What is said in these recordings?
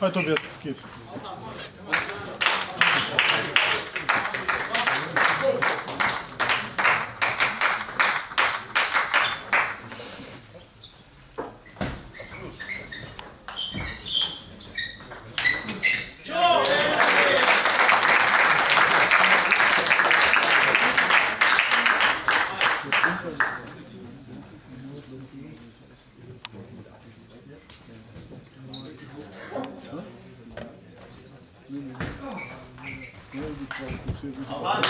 Hi Tobias, Olá,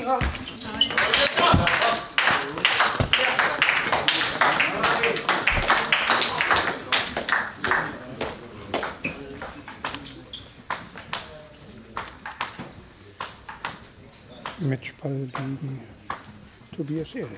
geht. Matchball gegen Tobias Ehret.